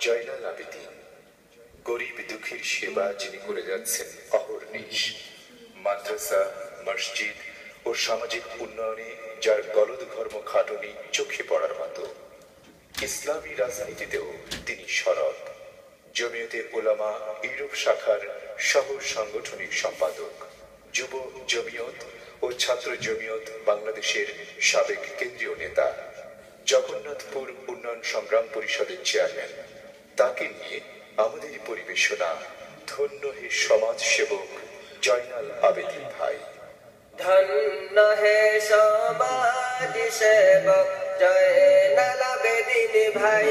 জয়নাল আবেদিন গরিব দুঃখীর সেবা যিনি করে যাচ্ছেন অহর্নিশ মাদ্রাসা, মসজিদ ও সামাজিক উন্নয়নে যার গলদ ঘর্ম খাটনি চোখে পড়ার মতো। ইসলামী রাজনীতিতেও তিনি সরব। জমিয়তের ওলামা ইউরোপ শাখার সহ সাংগঠনিক সম্পাদক, যুব জমিয়ত ও ছাত্র জমিয়ত বাংলাদেশের সাবেক কেন্দ্রীয় নেতা। জগন্নাথপুর উন্নয়ন সংগ্রাম পরিষদের চেয়ারম্যান তাকে নিয়ে আমাদের পরিবেশনা। ধন্য হে সমাজ সেবক জয়নাল আবেদিন ভাই। ধন্য হে সমাজ সেবক জয় নালাবেদিন ভাই।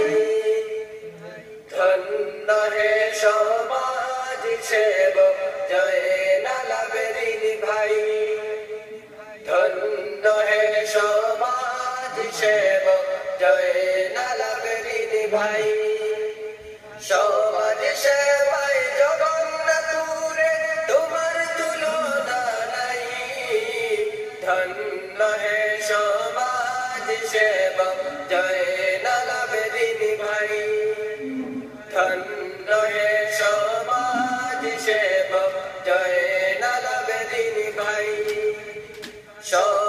ধন্য হে সমাজ সেবক জয় নালাবেদিন ভাই। জয় নালাবেদিন ভাই। সমাজ সেবায় জগন্নাথপুরে নাই। ধন্য হে সমাজ জয় নালাবেদিন ভাই। ধন্য হে সমাজ জয় নালাবেদিন ভাই। সমাজ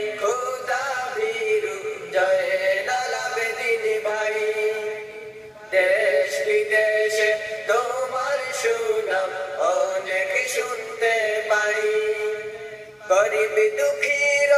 গরিব দুঃখীর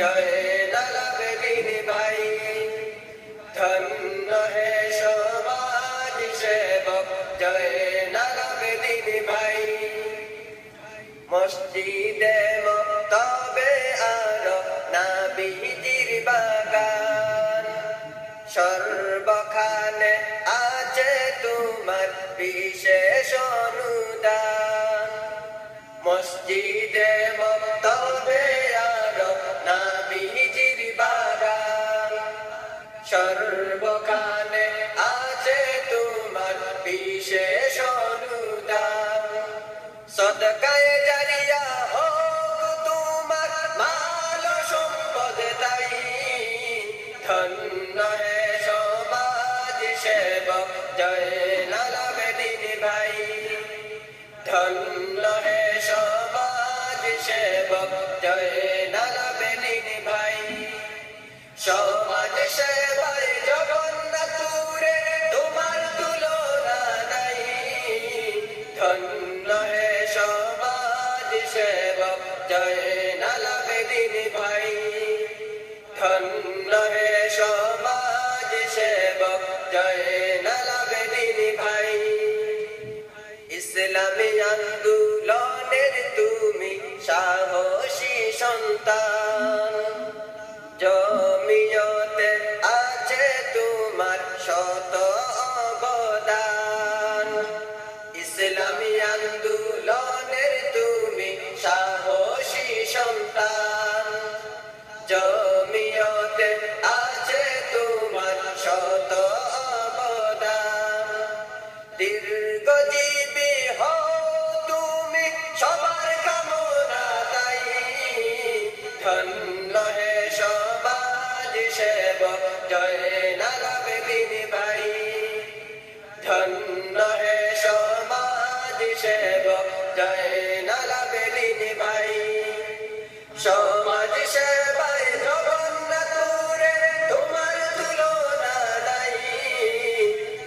জয় নালাবেদিন ভাই ধন্য হে সমাজ সেবক জয় নালাবেদিন ভাই মসজিদে মতবে আর নাবিজির বাগান সর্বখানে আছে তোমার বিশেষ অনুদান মসজিদে মতবে সর্বখানে আছে তোমার বিশেষ অনুদান। সদকায় জারিয়া হোক তোমার মাল সম্পদ তাই ধন্য ভাই। ধন্য হে সমাজ সেবক জয় নালাবেদিন ভাই। ইসলামী আন্দোলনের তুমি সাহসী সন্তান। জয় নালাবেদিন ভাই। ধন্য হে সমাজ সেবক, জয় নালাবেদিন ভাই। সমাজ সেবায় জগন্নাথুরে তোমার তুলনা নাই।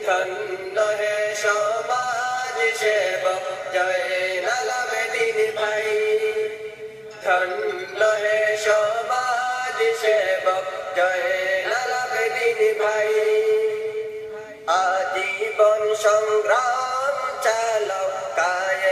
ধন্য হে সমাজ সেবক, জয় নালাবেদিন ভাই। ধন্য জয় নালাবেদিন ভাই। আজীবন সংগ্রাম চালক কায়েম।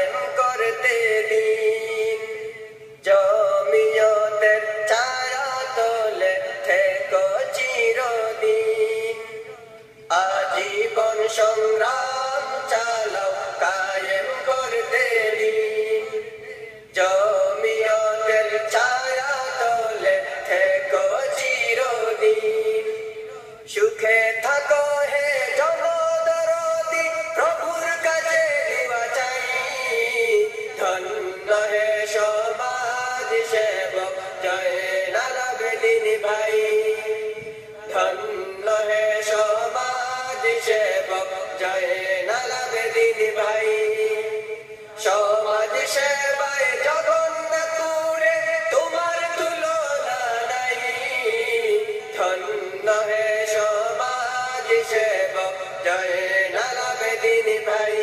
ভাই ধন্য হে সমাজ সেবক জয় নালাবেদিন ভাই সমাজ সেবায় জগন্নাথপুরে তোমার তুলনা নাই ধন্য হে সমাজ সেবক জয় নালাবেদিন ভাই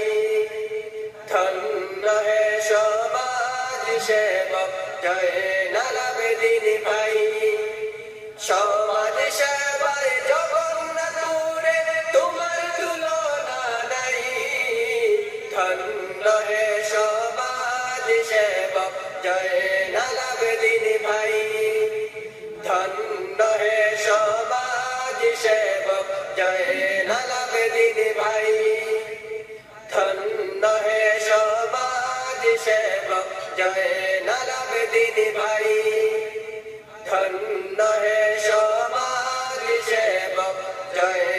ধন্য হে সমাজ সেবক জয় নালাবেদিন ভাই সমাজ সেবায় জগন্নাথপুরে তোমার তুলনা নাই। ধন্য হে সমাজ সেবক জয় নালাবেদিন ভাই। ধন্য হে সমাজ জয় নালাবেদিন ভাই। ধন্য হে জয় নালাবেদিন ভাই। धन्य है शोमार जय जय